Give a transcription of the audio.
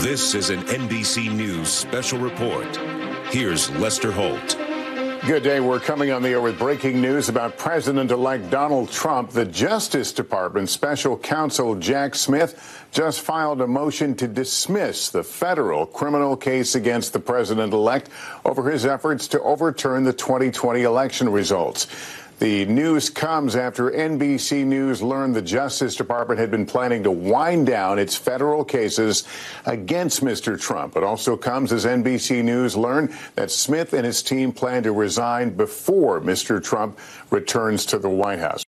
This is an NBC News special report. Here's Lester Holt. Good day. We're coming on the air with breaking news about President elect Donald Trump. The Justice Department special counsel Jack Smith just filed a motion to dismiss the federal criminal case against the president elect over his efforts to overturn the 2020 election results. The news comes after NBC News learned the Justice Department had been planning to wind down its federal cases against Mr. Trump. It also comes as NBC News learned that Smith and his team plan to resign before Mr. Trump returns to the White House.